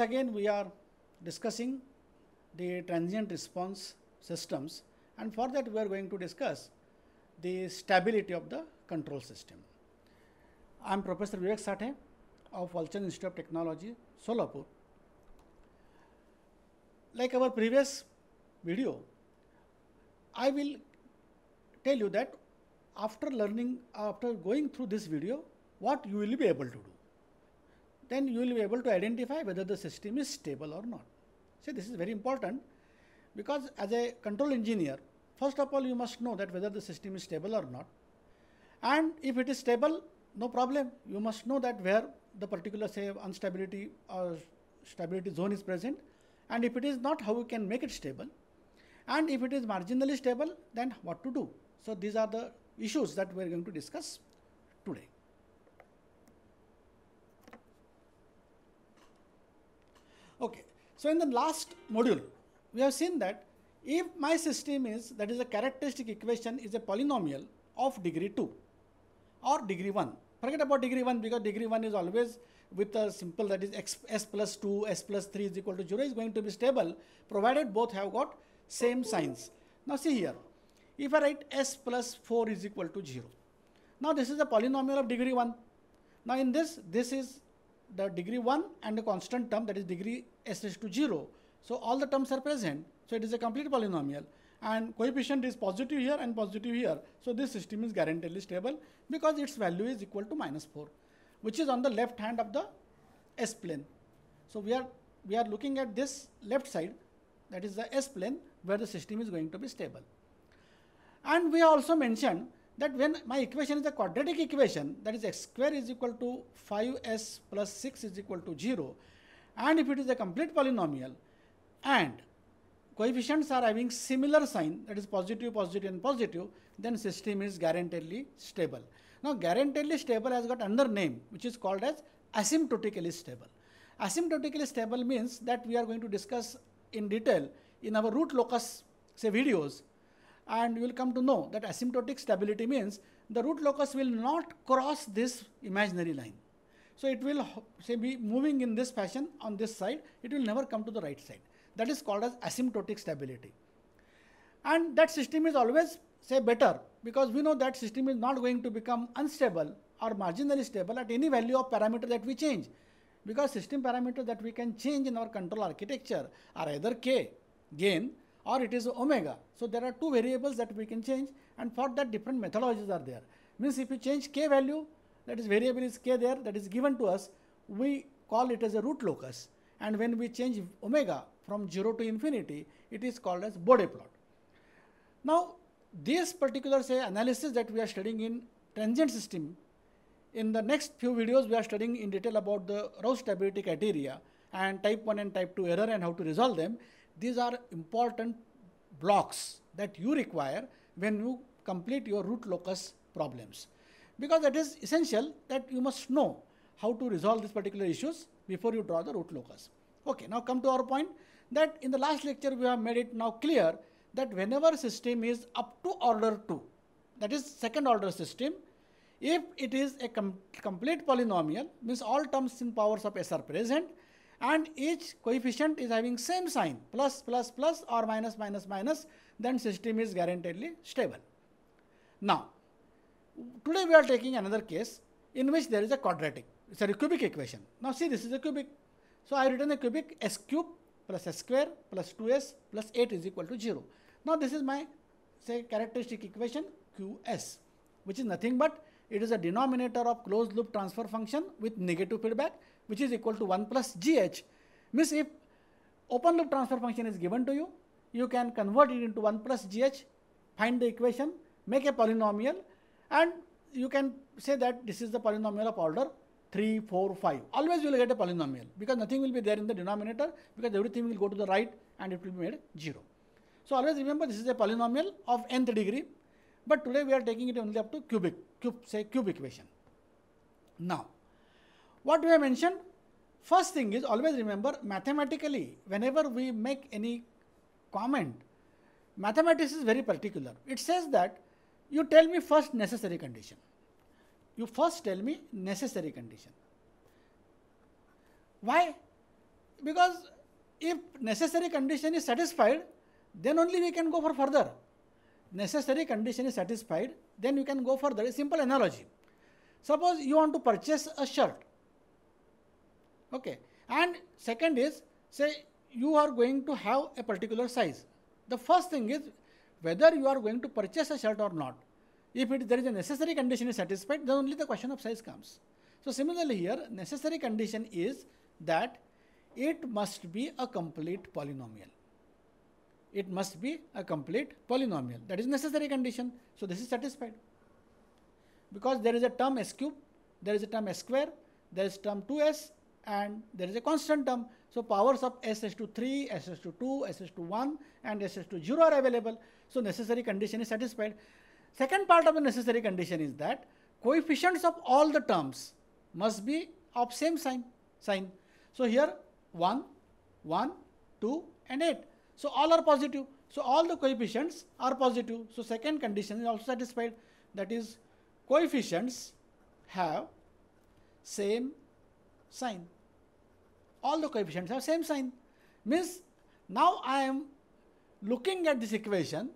again we are discussing the transient response systems and for that we are going to discuss the stability of the control system. I am Professor Vivek Sathe of Walchand Institute of Technology, Solapur. Like our previous video, I will tell you that after learning, after going through this video, what you will be able to do then you will be able to identify whether the system is stable or not. See, this is very important because as a control engineer, first of all, you must know that whether the system is stable or not. And if it is stable, no problem. You must know that where the particular say instability or stability zone is present. And if it is not, how we can make it stable. And if it is marginally stable, then what to do. So these are the issues that we are going to discuss today. Okay. So in the last module, we have seen that if my system is, that is a characteristic equation is a polynomial of degree 2 or degree 1. Forget about degree 1 because degree 1 is always with a simple that is x, s plus 2, s plus 3 is equal to 0 is going to be stable provided both have got same signs. Now see here, if I write s plus 4 is equal to 0. Now this is a polynomial of degree 1. Now in this, this is the degree 1 and a constant term that is degree s raised to 0. So all the terms are present. So it is a complete polynomial and coefficient is positive here and positive here. So this system is guaranteedly stable because its value is equal to minus 4 which is on the left hand of the s plane. So we are we are looking at this left side that is the s plane where the system is going to be stable. And we also mentioned that when my equation is a quadratic equation that is x square is equal to 5s plus 6 is equal to 0 and if it is a complete polynomial and coefficients are having similar sign that is positive positive and positive then system is guaranteedly stable. Now guaranteedly stable has got another name which is called as asymptotically stable. Asymptotically stable means that we are going to discuss in detail in our root locus say videos and you will come to know that asymptotic stability means the root locus will not cross this imaginary line. So it will say be moving in this fashion on this side, it will never come to the right side. That is called as asymptotic stability. And that system is always say better because we know that system is not going to become unstable or marginally stable at any value of parameter that we change. Because system parameter that we can change in our control architecture are either k, gain, or it is omega. So there are two variables that we can change and for that different methodologies are there. Means if you change k value, that is variable is k there, that is given to us, we call it as a root locus. And when we change omega from 0 to infinity, it is called as Bode plot. Now, this particular say analysis that we are studying in transient system, in the next few videos we are studying in detail about the Routh stability criteria and type 1 and type 2 error and how to resolve them. These are important blocks that you require when you complete your root locus problems. Because it is essential that you must know how to resolve these particular issues before you draw the root locus. Okay, now come to our point that in the last lecture we have made it now clear that whenever system is up to order 2, that is second order system, if it is a com complete polynomial, means all terms in powers of s are present, and each coefficient is having same sign plus plus plus or minus minus minus then system is guaranteedly stable. Now today we are taking another case in which there is a quadratic sorry cubic equation. Now see this is a cubic. So I written a cubic s cube plus s square plus 2s plus 8 is equal to 0. Now this is my say characteristic equation qs which is nothing but it is a denominator of closed loop transfer function with negative feedback which is equal to 1 plus gh means if open loop transfer function is given to you, you can convert it into 1 plus gh, find the equation, make a polynomial and you can say that this is the polynomial of order 3, 4, 5. Always you will get a polynomial because nothing will be there in the denominator because everything will go to the right and it will be made 0. So always remember this is a polynomial of nth degree but today we are taking it only up to cubic, cube, say cube equation. Now, what we have mentioned? First thing is always remember mathematically, whenever we make any comment, mathematics is very particular. It says that you tell me first necessary condition. You first tell me necessary condition. Why? because if necessary condition is satisfied, then only we can go for further. Necessary condition is satisfied, then you can go further. A simple analogy. Suppose you want to purchase a shirt. Okay. And second is, say you are going to have a particular size. The first thing is whether you are going to purchase a shirt or not. If it, there is a necessary condition is satisfied, then only the question of size comes. So similarly here, necessary condition is that it must be a complete polynomial. It must be a complete polynomial. That is necessary condition. So this is satisfied. Because there is a term s cube, there is a term s square, there is term 2s and there is a constant term. So powers of s to 3, s to 2, s to 1 and s to 0 are available. So necessary condition is satisfied. Second part of the necessary condition is that coefficients of all the terms must be of same sign. sign. So here 1, 1, 2 and 8. So all are positive. So all the coefficients are positive. So second condition is also satisfied. That is coefficients have same sign. All the coefficients have same sign. Means now I am looking at this equation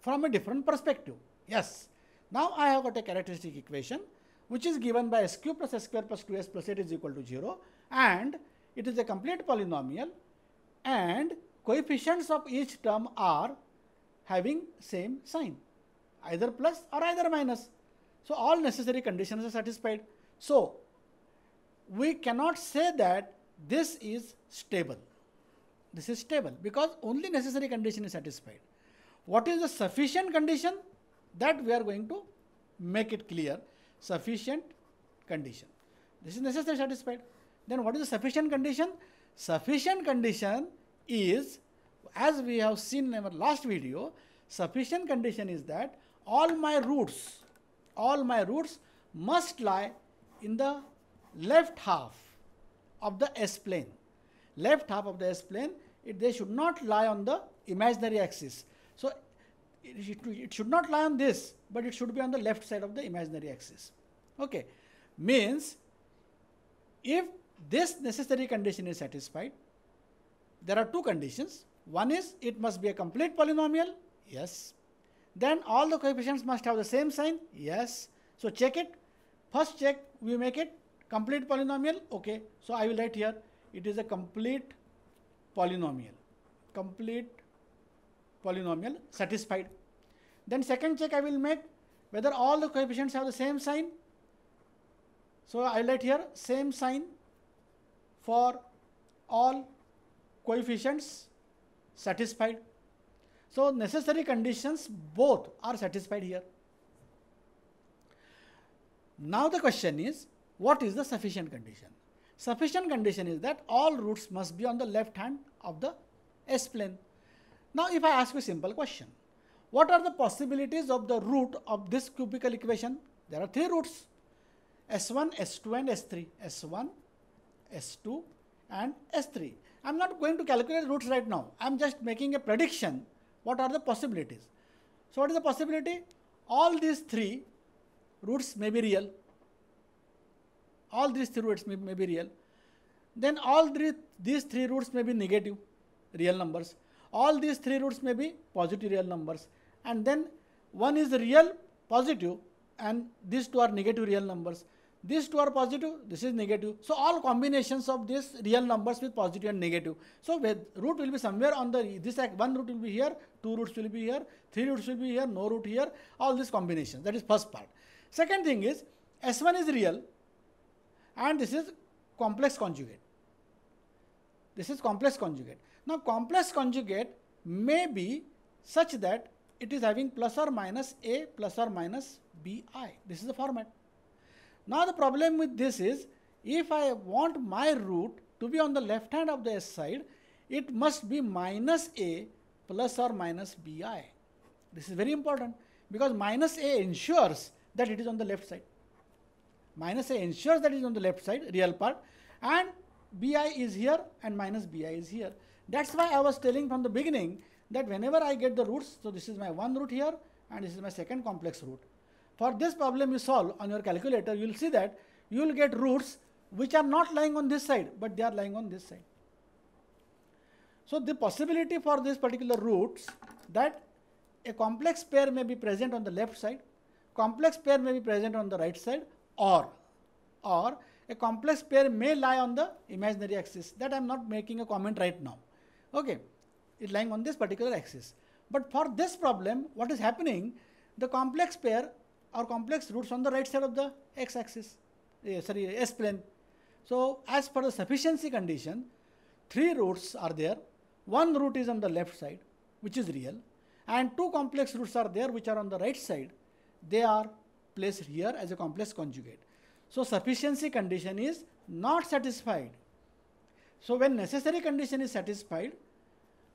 from a different perspective. Yes. Now I have got a characteristic equation which is given by s cube plus s square plus 2s plus 8 is equal to 0 and it is a complete polynomial and coefficients of each term are having same sign either plus or either minus. So all necessary conditions are satisfied. So we cannot say that this is stable. This is stable because only necessary condition is satisfied. What is the sufficient condition? That we are going to make it clear. Sufficient condition. This is necessary satisfied. Then what is the sufficient condition? Sufficient condition is, as we have seen in our last video, sufficient condition is that all my roots, all my roots must lie in the left half of the S-plane. Left half of the S-plane, they should not lie on the imaginary axis. So it, it, should not lie on this, but it should be on the left side of the imaginary axis. Okay, means if this necessary condition is satisfied, there are two conditions. One is it must be a complete polynomial, yes. Then all the coefficients must have the same sign, yes. So check it. First check, we make it complete polynomial, okay. So I will write here, it is a complete polynomial, complete polynomial satisfied. Then second check I will make whether all the coefficients have the same sign. So I will write here same sign for all coefficients satisfied. So necessary conditions both are satisfied here. Now the question is what is the sufficient condition? Sufficient condition is that all roots must be on the left hand of the S plane. Now if I ask you a simple question, what are the possibilities of the root of this cubical equation? There are three roots, S1, S2 and S3. S1, S2 and S3. I am not going to calculate roots right now. I am just making a prediction. What are the possibilities? So what is the possibility? All these three roots may be real. All these three roots may, may be real. Then all three, these three roots may be negative real numbers. All these three roots may be positive real numbers. And then one is real positive and these two are negative real numbers. These two are positive, this is negative. So all combinations of these real numbers with positive and negative. So root will be somewhere on the, this one root will be here, two roots will be here, three roots will be here, no root here, all these combinations. That is first part. Second thing is, S1 is real and this is complex conjugate. This is complex conjugate. Now complex conjugate may be such that it is having plus or minus A plus or minus BI. This is the format. Now the problem with this is if I want my root to be on the left hand of the S side, it must be minus A plus or minus BI. This is very important because minus A ensures that it is on the left side. Minus A ensures that it is on the left side, real part, and BI is here and minus BI is here. That's why I was telling from the beginning that whenever I get the roots, so this is my one root here and this is my second complex root. For this problem you solve on your calculator, you will see that you will get roots which are not lying on this side, but they are lying on this side. So the possibility for this particular roots that a complex pair may be present on the left side, complex pair may be present on the right side or or a complex pair may lie on the imaginary axis that I am not making a comment right now. Okay, it's lying on this particular axis. But for this problem, what is happening, the complex pair or complex roots on the right side of the x-axis, uh, sorry, s-plane. So as per the sufficiency condition, three roots are there. One root is on the left side, which is real, and two complex roots are there, which are on the right side. They are placed here as a complex conjugate. So sufficiency condition is not satisfied. So when necessary condition is satisfied,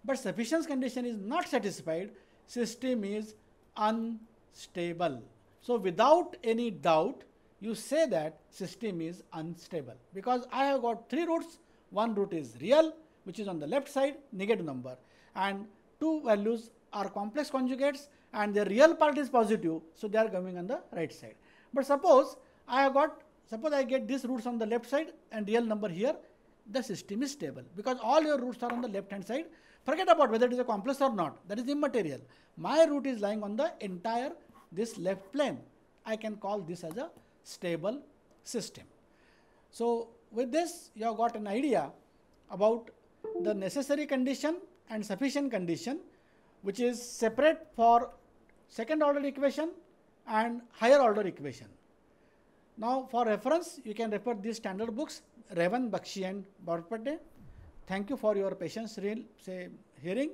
but sufficiency condition is not satisfied, system is unstable. So without any doubt, you say that system is unstable because I have got three roots. One root is real, which is on the left side, negative number, and two values are complex conjugates and the real part is positive, so they are coming on the right side. But suppose I have got, suppose I get these roots on the left side and real number here, the system is stable because all your roots are on the left hand side. Forget about whether it is a complex or not, that is immaterial. My root is lying on the entire this left plane. I can call this as a stable system. So with this you have got an idea about the necessary condition and sufficient condition which is separate for second order equation and higher order equation. Now for reference you can refer these standard books Revan, Bakshi and Borpade. Thank you for your patience real, say hearing.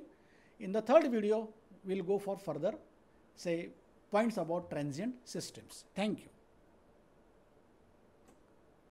In the third video we will go for further say points about transient systems. Thank you.